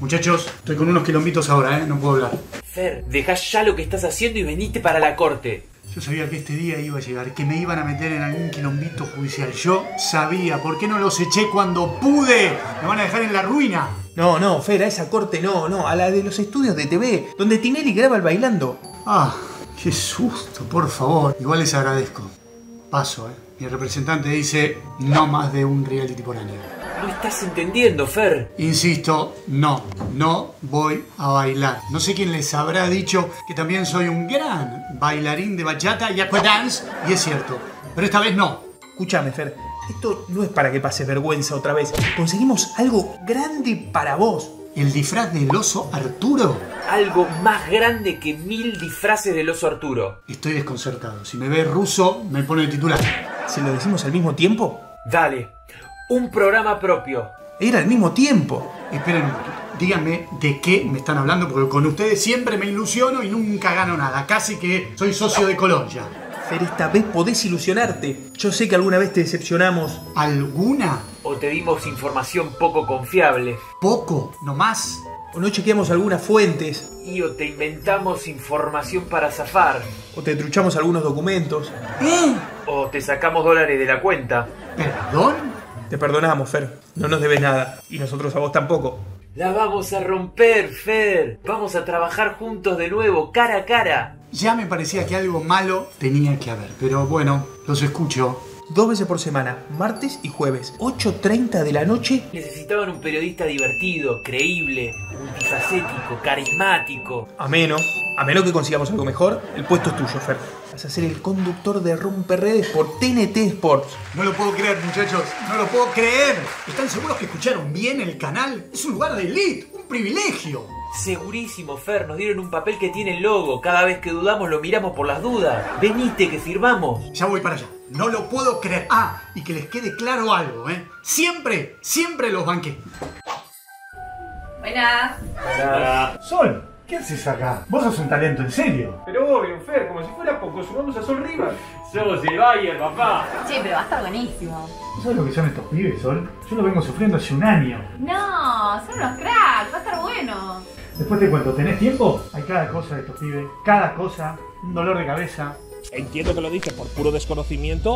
Muchachos, estoy con unos quilombitos ahora, ¿eh? No puedo hablar. Fer, dejá ya lo que estás haciendo y venite para la corte. Yo sabía que este día iba a llegar, que me iban a meter en algún quilombito judicial. Yo sabía, ¿por qué no los eché cuando pude? Me van a dejar en la ruina. No, no, Fer, a esa corte no, no, a la de los estudios de TV, donde Tinelli graba el bailando. Ah, qué susto, por favor. Igual les agradezco. Paso, ¿eh? Mi representante dice no más de un reality por año. No estás entendiendo, Fer. Insisto, no, no voy a bailar. No sé quién les habrá dicho que también soy un gran bailarín de bachata y aquadance, y es cierto. Pero esta vez no. Escúchame, Fer, esto no es para que pases vergüenza otra vez. Conseguimos algo grande para vos. ¿El disfraz del oso Arturo? Algo más grande que mil disfraces del oso Arturo. Estoy desconcertado. Si me ve ruso, me pone el titular. ¿Se lo decimos al mismo tiempo? Dale, un programa propio. Era al mismo tiempo. Esperen un poquito. Díganme de qué me están hablando, porque con ustedes siempre me ilusiono y nunca gano nada. Casi que soy socio de Colón ya. Fer, esta vez podés ilusionarte. Yo sé que alguna vez te decepcionamos. ¿Alguna? O te dimos información poco confiable. ¿Poco? ¿No más? O no chequeamos algunas fuentes. Y o te inventamos información para zafar. O te truchamos algunos documentos. ¿Eh? O te sacamos dólares de la cuenta. ¿Perdón? Te perdonamos, Fer. No nos debes nada. Y nosotros a vos tampoco. La vamos a romper, Fer. Vamos a trabajar juntos de nuevo, cara a cara. Ya me parecía que algo malo tenía que haber, pero bueno, los escucho. Dos veces por semana, martes y jueves, 8.30 de la noche. Necesitaban un periodista divertido, creíble, multifacético, carismático. Ameno. A menos que consigamos algo mejor, el puesto es tuyo, Fer. Vas a ser el conductor de Romper Redes por TNT Sports. No lo puedo creer, muchachos, no lo puedo creer. ¿Están seguros que escucharon bien el canal? Es un lugar de elite, un privilegio. Segurísimo, Fer, nos dieron un papel que tiene el logo. Cada vez que dudamos lo miramos por las dudas. Venite, que firmamos. Ya voy para allá. No lo puedo creer. Ah, y que les quede claro algo, ¿eh? Siempre, siempre los banqué. Buenas. Sol, ¿qué haces acá? Vos sos un talento, en serio. Pero obvio, Fer, como si fuera poco, sumamos a Sol Rivas. Somos el Bayern, papá. Che, pero va a estar buenísimo. ¿Sabes lo que son estos pibes, Sol? Yo lo vengo sufriendo hace un año. No, son unos cracks, va a estar bueno. Después te cuento, ¿tenés tiempo? Hay cada cosa de estos pibes, cada cosa, un dolor de cabeza. Entiendo que lo dices por puro desconocimiento,